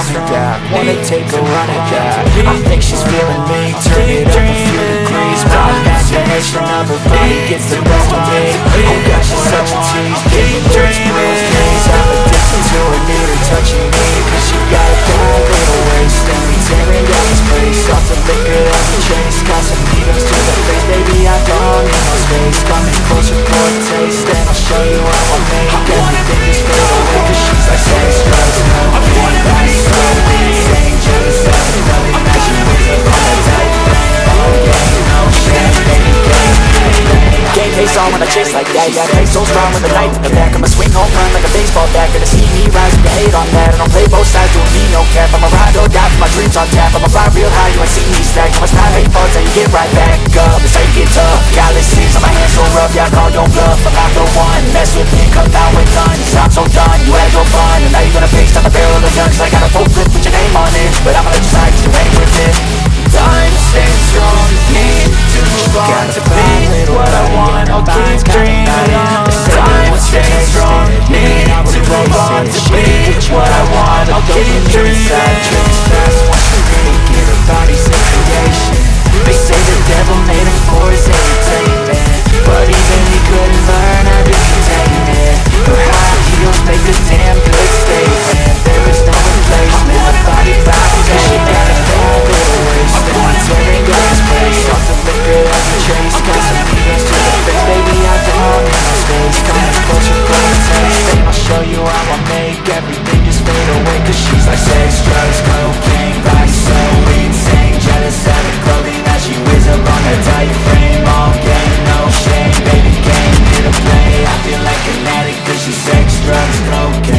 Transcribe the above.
coming back Wanna take a run at that I think she's feeling me. Turn it up a few degrees. My imagination of her body gets the best of me. Oh gosh, she's such a tease. Giving those bruised knees I'm addicted to her, need her touching me. Cause she got a bad little waist. And we tearing down this place. Off the liquor that we chase. Got some needles to the face. Baby, I don't need no space. Coming closer for a taste. And I'll show you when I chase like that Yeah, face so strong with the knife in the back I'ma swing. Home run like a baseball bat. Gonna see me rise, you hate on that. I don't play both sides, doing me no cap. I'ma ride or die for my dreams on tap. I'ma fly real high, you ain't see me stack. How much time hate falls, till you get right back up. It's how you get tough, godless sins on my hands so rough. Yeah, I call your bluff, I'm not the one. Mess with me, come down with guns. I'm so done, you had your fun away Cause she's like sex, drugs, cocaine Body so insane. Jealous of the clothing that she wears up on her tight frame. All game, no shame Baby, game here to play. I feel like an addict cause she's sex, drugs, cocaine